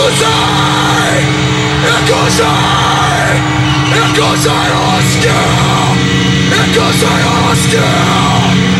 Elkozaj! Elkozaj! Elkozaj a skill! Elkozaj a skill!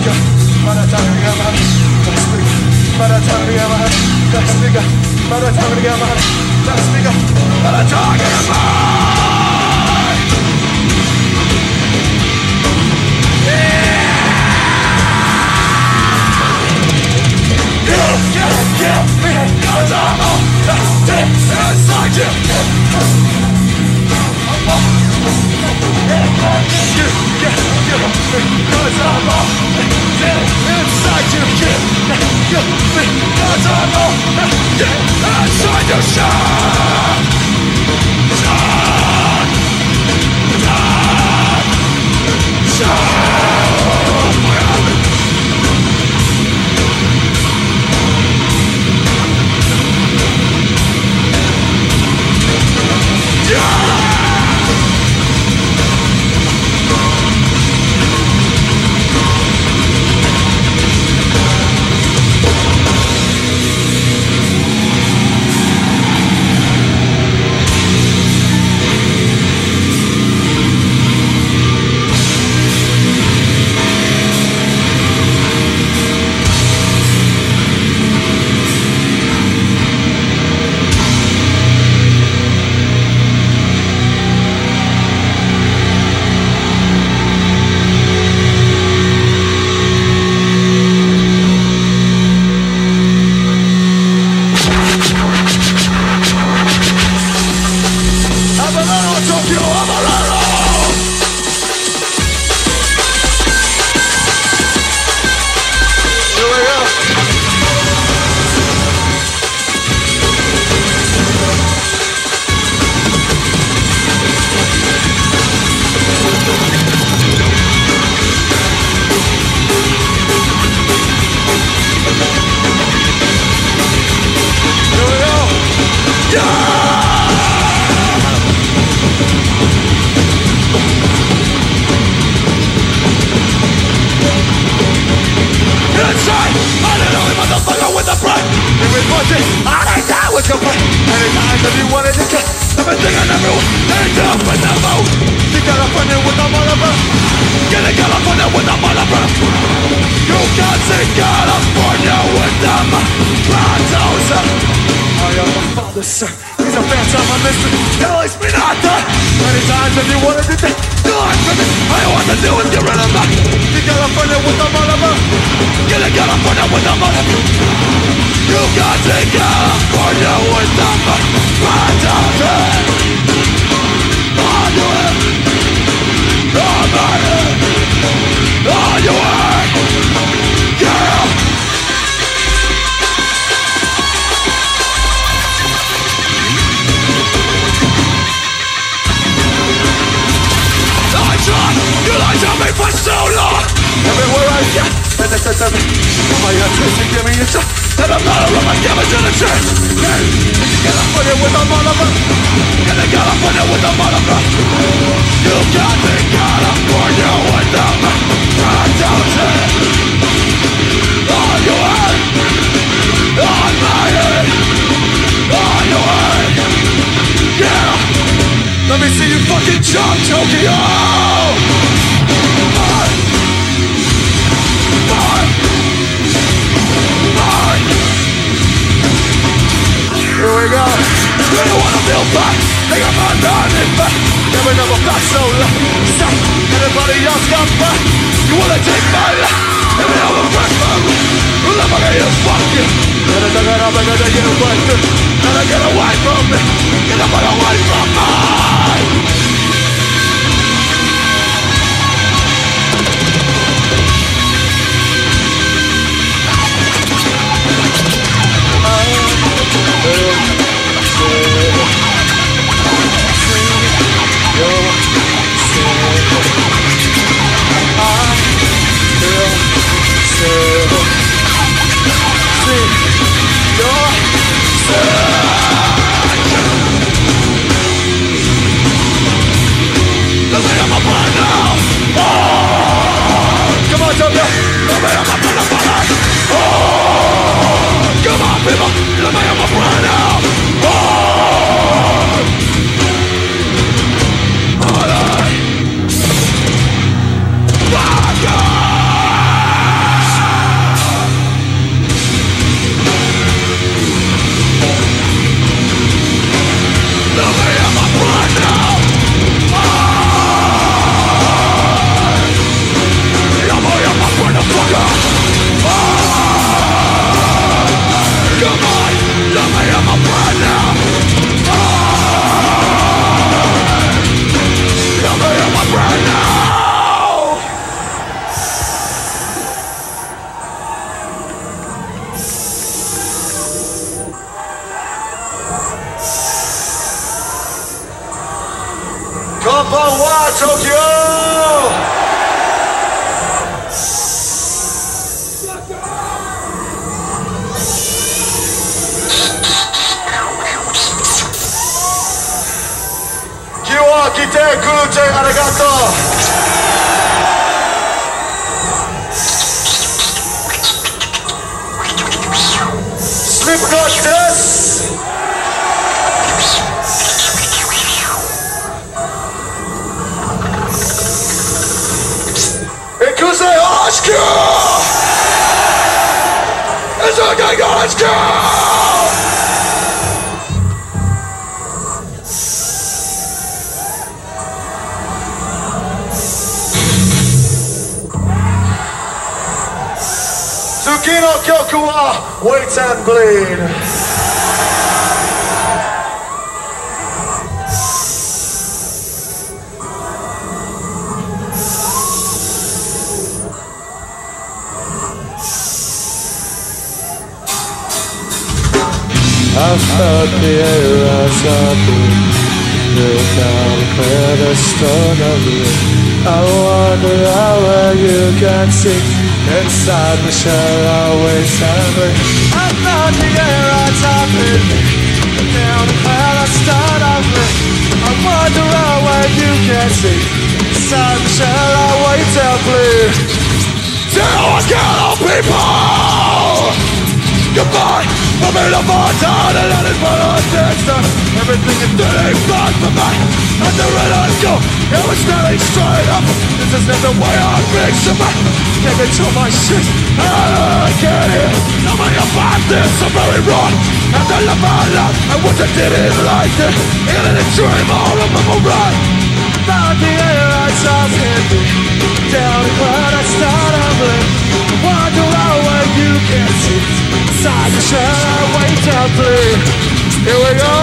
Kaspika, Maratariama, Kaspika, Maratariama, Kaspika, Maratariama, Kaspika, Maratariama. Kill, kill, kill me, cause I'm all dead inside you. You, yeah, kill me, Inside you. Kill me, I'm inside you. Shine, it At me not that Many times have you wanted to take You like me, I want to do is get rid of that You gotta find it with the motherfucker Get it California with the motherfucker You got to California with the bulldozer On your head On my head On your head Yeah you lied to me for so long Everywhere I get, and they said to me My attention, give me a And I'm not a rubber, give it to the church put it with a put with a You got to California with the production On your head On my head. On your head Yeah. Let me see you fucking jump, Tokyo! Felt so low. Stop. Everybody else got back. You wanna take my life? Let me have a me. Let me get you, fuck you. I gotta get away from me. Get and away from me. Gang Oscar! Tsukino Kyoku wa Wait and Bleed. I felt the air rise up Look down, clear the stone of you I wonder how well you can see Inside the shell I always happen I felt the air rise up Look down, the stone of you I wonder how well you can see Inside the shell I always happen Kill and kill people Goodbye, I'm in a vortex And that is what I did Everything is getting back from me And the red eyes go. It was standing straight up. This is not the way I fix it it to my shit. I get it. Now you this I'm very wrong And I love my I wish I didn't like it. In a dream I'll remember right Found the air outside me Inside the shell, wait till three. Here we go.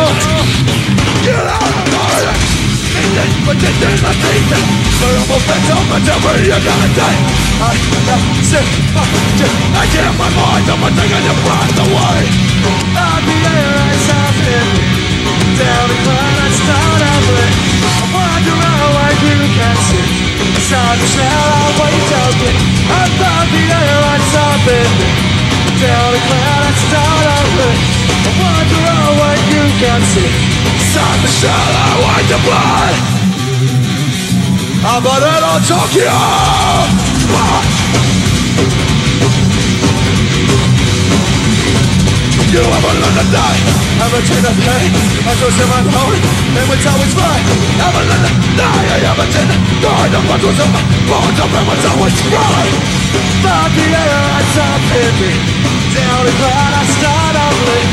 Get out of my but this is my teeth But I'm a victim whatever you're gonna die I am sick I get my mind I'm taking your breath away Out the air I in Down the cloud I start out lit I wander out you can sit Inside the shell I wait till three found the air I in down a cloud and start over I wonder how what you can see. Inside the shadow white the blood I'm a little Tokyo You a lot to die a chain of pain I go to my phone And it's always Have a lot to die I a chain of pain The battles of my bones And it's always fine Fuck the air I top in me down the cloud I start ugly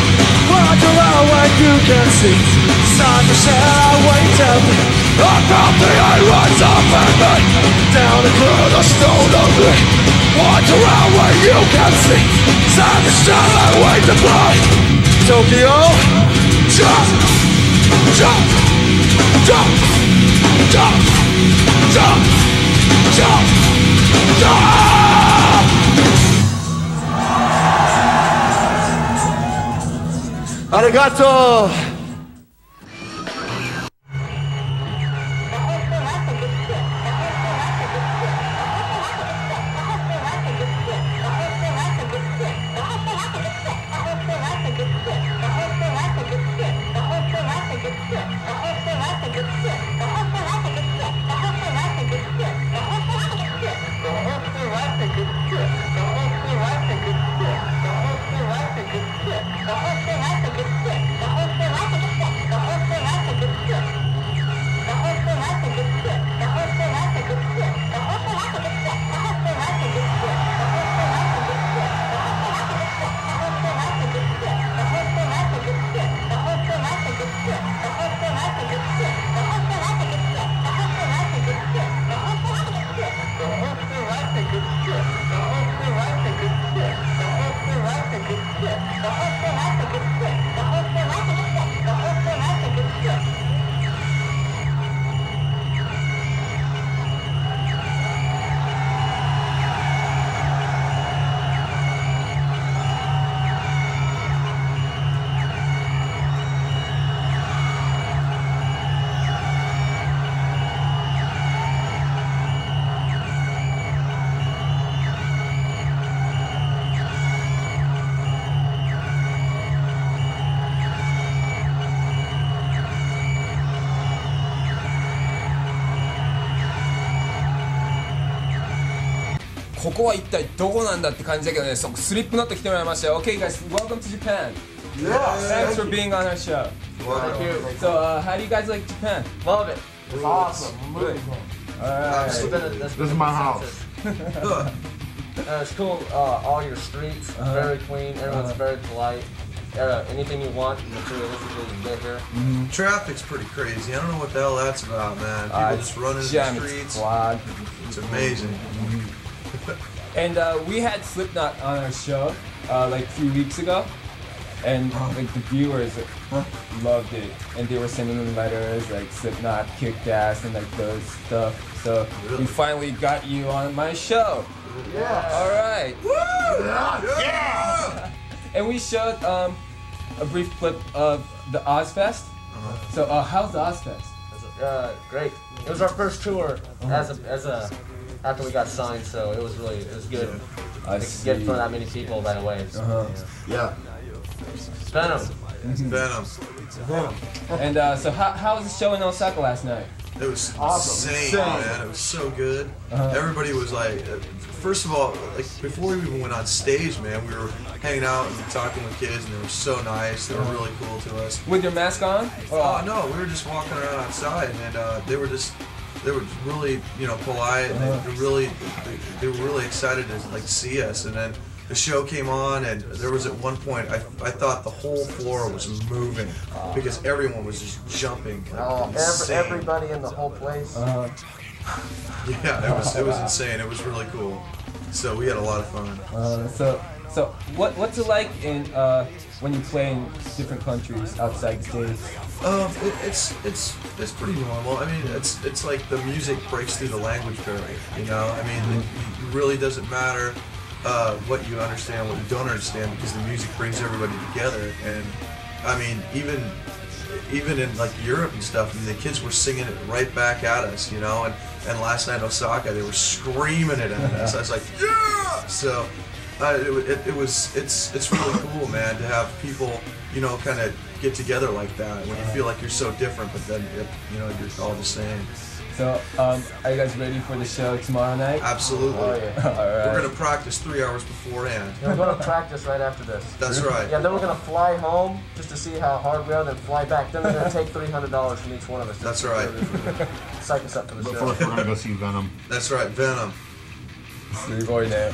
Wonder how when you can see Inside the shell I wait up. I found the up and me Down the cloud I stone ugly Wonder how when you can see. The shell I wait to play Tokyo. Jump. Jump. Jump. Jump. Jump. Jump. Jump. Arigato! Okay guys, welcome to Japan. Yeah. Thanks for being on our show. Thank you. So, uh, how do you guys like Japan? Love it. It's awesome. Good. Alright. This is my house. uh, it's cool. Uh, all your streets uh -huh. very clean. Everyone's uh -huh. very polite. Uh, anything you want materialistically, you can get here. Mm -hmm. Traffic's pretty crazy. I don't know what the hell that's about, man. People just running in the streets. It's amazing. Mm -hmm. And uh, we had Slipknot on our show uh, like a few weeks ago, and like the viewers loved it, and they were sending them letters like Slipknot kicked ass and like those stuff. So really? we finally got you on my show. Yeah. All right. Woo! Yeah. yeah. and we showed um, a brief clip of the Ozzfest. Uh-huh. So uh, how's the Ozzfest? Uh, great. It was our first tour uh-huh. as a as a after we got signed, so it was really it was good. I to see. get in front of that many people right away. So, uh-huh. Yeah. Venom. Venom. Venom. and uh, so how, how was the show in Osaka last night? It was Awesome. insane, Insane. man. It was so good. Uh-huh. Everybody was like, uh, first of all, like before we even went on stage, man, we were hanging out and talking with kids, and they were so nice. They were really cool to us. With your mask on? Oh no, we were just walking around outside, and uh, they were just they were really you know polite. And they were really they, they were really excited to like see us, and then. The show came on, and there was at one point I, I thought the whole floor was moving because everyone was just jumping. Like Oh, every, everybody in the whole place. Uh, Yeah, it was it was insane. It was really cool. So we had a lot of fun. uh, so, so what, what's it like in uh, when you play in different countries outside the states? Um, it, it's it's it's pretty normal. I mean, it's it's like the music breaks through the language barrier. You know, I mean, it, really doesn't matter uh, what you understand, what you don't understand, because the music brings everybody together. And I mean, even even in like Europe and stuff, I mean, the kids were singing it right back at us. You know, and and last night in Osaka, they were screaming it at us. I was like, yeah. So. Uh, it, it, it was it's it's really cool, man, to have people you know kind of get together like that when you feel like you're so different, but then it, you know you're all the same. So, um, are you guys ready for the show tomorrow night? Absolutely. Oh, yeah. All right. We're gonna practice three hours beforehand. Yeah, we're gonna practice right after this. That's right. Yeah, then we're gonna fly home just to see how hard we are, then fly back. Then they're gonna take three hundred dollars from each one of us. That's right. Psych us up for the But show. first, we're gonna go see Venom. That's right. Venom. Sleep or nap.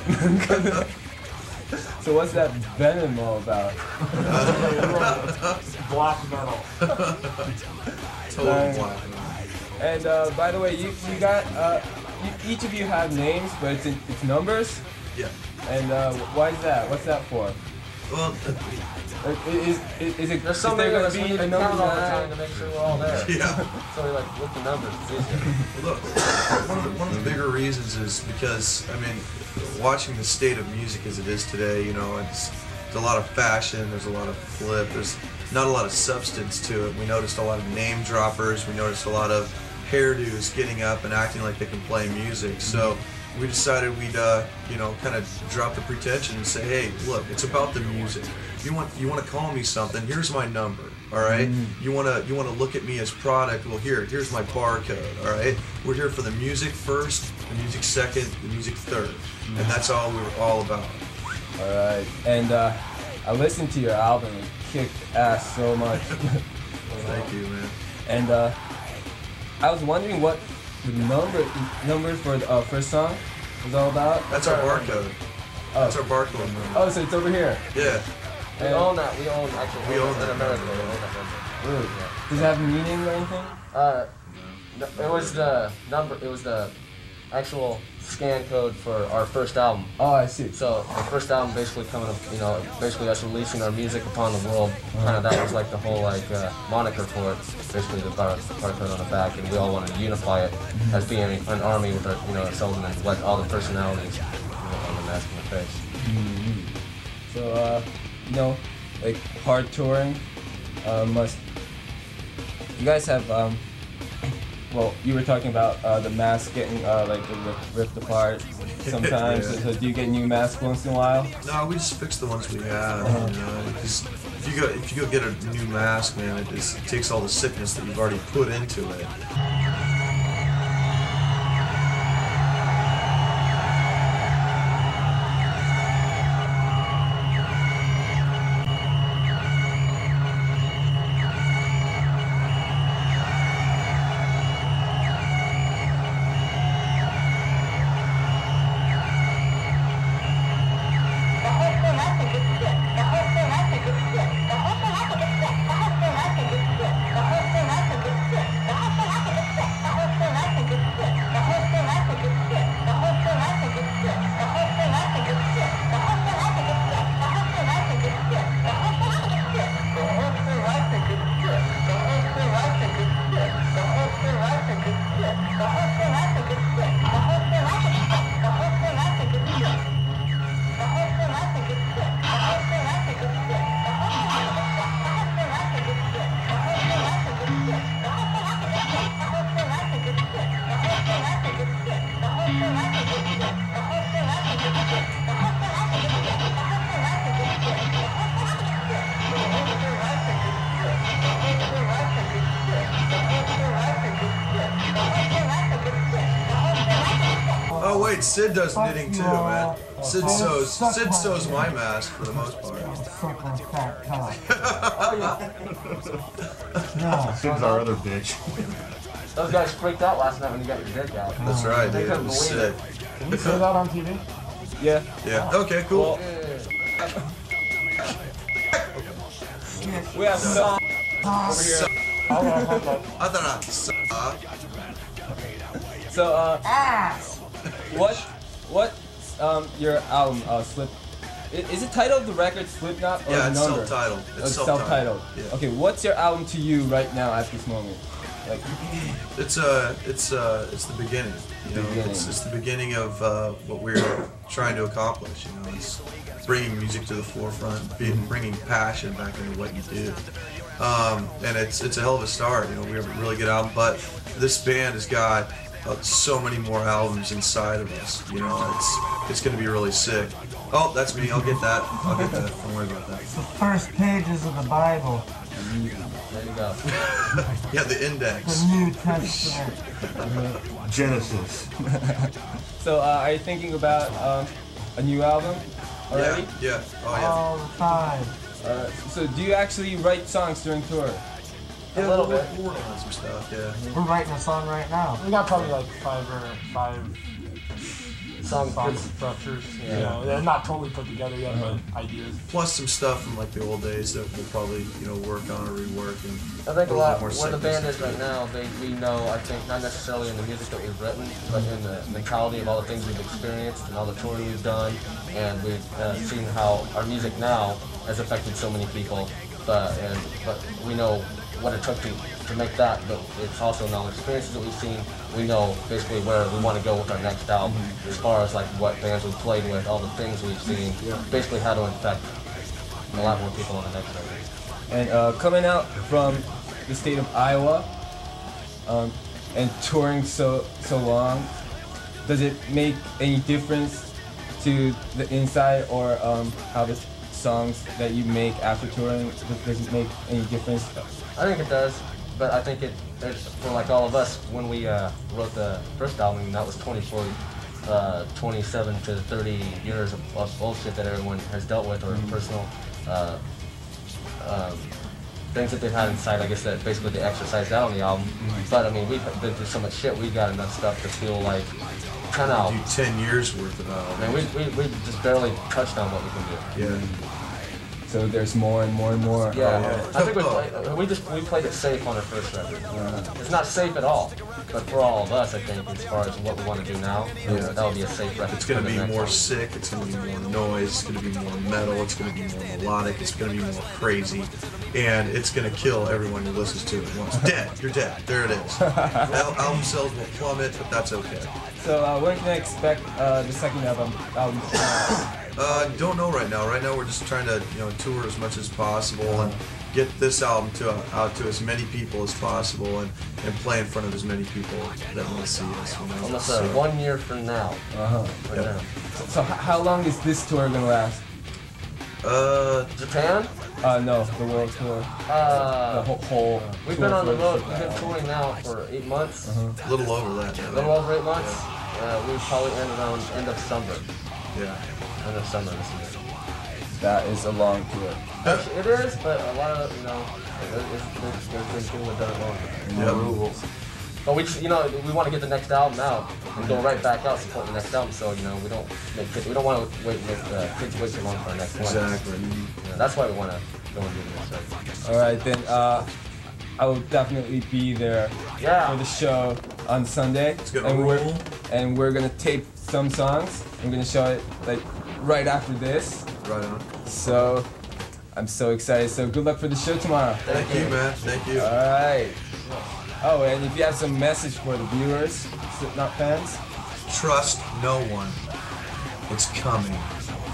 so, what's that Venom all about? Black metal. Total Nice. black. And uh, by the way, you, you got uh, you, each of you have names, but it's in, it's numbers. Yeah. And uh, why is that? What's that for? Well, Is, is, is it There's is so there many of gonna be need a to number count all the time to make sure we're all there. yeah. So we like look the numbers. It's easier. Look, one of, the, one of the bigger reasons is because I mean, watching the state of music as it is today, you know, it's there's a lot of fashion, there's a lot of flip, there's not a lot of substance to it. We noticed a lot of name droppers, we noticed a lot of hairdos getting up and acting like they can play music. So we decided we'd, uh, you know, kind of drop the pretension and say, hey, look, it's about the music. You want you want to call me something? Here's my number. All right? You want to you want to look at me as product? Well, here here's my barcode. All right? We're here for the music first, the music second, the music third, and that's all we were all about. All right. And uh, I listened to your album. It kicked ass so much. Thank you, man. and uh, I was wondering what the number number for the uh, first song was all about. That's our barcode. Oh. That's our barcode number. Oh, so it's over here. Yeah. We And- own that. We own actually. We own in that America. number. We own that number. Does it have meaning or anything? Uh, no, it was the number. It was the actual scan code for our first album. Oh, I see. So our first album basically coming up, you know, basically us releasing our music upon the world. Kind of that was like the whole like uh, moniker for it. Basically the bar, the barcode on the back, and we all wanted to unify it as being an army with our, you know, ourselves and then like all the personalities you know, on the mask and the face. So, uh, you know, like hard touring, uh, must. You guys have, um, well, you were talking about uh, the mask getting uh, like ripped, ripped apart sometimes. Yeah. so, so do you get new masks once in a while? No, we just fix the ones we have. You know, because if you go if you go get a new mask, man, it just it takes all the sickness that you've already put into it. Sid does Fuck knitting too, all. man. Sid Oh, sews. Sid my sews my mask for the most part. Suck my fat cock. Oh yeah. Yeah. Sid's our other bitch. Those guys freaked out last night when you got your dick out. That's right, They dude. It was believe sick. Can you say that on TV? Yeah. Yeah. Okay. Cool. We have some over here. I gotta have that I thought I saw. So, uh, ass. What, what, um, your album, uh, Slip, is it titled the record Slipknot or Yeah, it's number? self-titled. Oh, It's self-titled. Yeah. Okay, what's your album to you right now at this moment? Like, It's uh, it's uh, it's the beginning. You know, Beginning. it's, it's the beginning of uh, what we're trying to accomplish. You know, it's bringing music to the forefront, being, bringing passion back into what you do. Um, and it's it's a hell of a start. You know, we have a really good album, but this band has got so many more albums inside of us. You know, it's it's going to be really sick. Oh, that's me. I'll get that. I'll get that. Don't worry about that. The first pages of the Bible, There you go. Yeah, the index. the New Testament. Genesis. so, uh, are you thinking about, um, a new album already? Yeah, yeah. Oh yeah. All the time. Uh, so do you actually write songs during tour? Yeah, little we're, bit. we're working on some stuff. Yeah. We're writing a song right now. We got probably like five or five Song song good. structures. Yeah. You know, they're not totally put together yet, Uh-huh. but ideas. Plus some stuff from like the old days that we'll probably you know work on or rework and. I think a lot more where the band is right now, they, we know, I think, not necessarily in the music that we've written, but in the mentality of all the things we've experienced and all the touring we've done, and we've uh, seen how our music now has affected so many people, but and but we know what it took to, to make that, but it's also now experiences that we've seen, we know basically where we want to go with our next album, as far as like what bands we've played with, all the things we've seen, basically how to infect a lot more people on the next record. And uh, coming out from the state of Iowa um, and touring so so long, does it make any difference to the inside or um, how the songs that you make after touring does, it make any difference? I think it does, but I think it, it for like all of us when we uh, wrote the first album, that was 24, uh, 27 to 30 years of, of bullshit that everyone has dealt with or personal uh, um, things that they've had inside. I guess that basically they exercised out on the album. Mm-hmm. But I mean, we've been through so much shit. We got enough stuff to feel like kind of. Do ten years worth of albums. Man, we, we, we just barely touched on what we can do. Yeah. So there's more and more and more. Yeah, yeah. I think we played, we just we played it safe on our first record. It's not safe at all, but for all of us, I think as far as what we want to do now, Yeah. that would be a safe record. It's gonna be more one. sick. It's gonna be more noise. It's gonna be more metal. It's gonna be more melodic. It's gonna be more crazy, and it's gonna kill everyone who listens to it once. Dead. You're dead. There it is. Al- album sales will plummet, but that's okay. So uh, when can I expect uh, the second album? album to come out? Uh, don't know right now. Right now, we're just trying to you know tour as much as possible and get this album to out to as many people as possible and, and play in front of as many people that want to see us. You know? Almost uh, So, one year from now. Uh-huh. Right Yep. now. So, so how long is this tour gonna last? uh, Japan? Uh, no, the world tour. The Uh, whole, whole we've been on the road. We've been touring now for eight months. a little over that A little over eight months. Uh, we probably end around end of summer. Yeah. End of summer this year. That is a long tour. It is, but a lot of you know, there's, there's, there's been people that done it longer. Yep. But we, just- you know, we want to get the next album out and go right back out support the next album. So you know, we don't make kids, we don't want to wait make uh, kids wait too long for our next one. Exactly. Yeah, that's why we want to go and do this. Right? All right, then uh, I will definitely be there Yeah. for the show on Sunday. It's gonna and roll. we're and we're gonna tape some songs. I'm gonna show it like right after this. Right on. So I'm so excited. So good luck for the show tomorrow. Thank you, man. Thank you. All right. Oh, and if you have some message for the viewers, Slipknot fans, Trust no one. It's coming.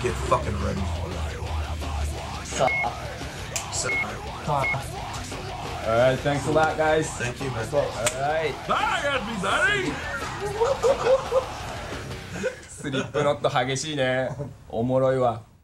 Get fucking ready for it. So, So, all right. Thanks a lot, guys. thank you, man. All right. I got me, buddy. スリップノット激しいね。おもろいわ。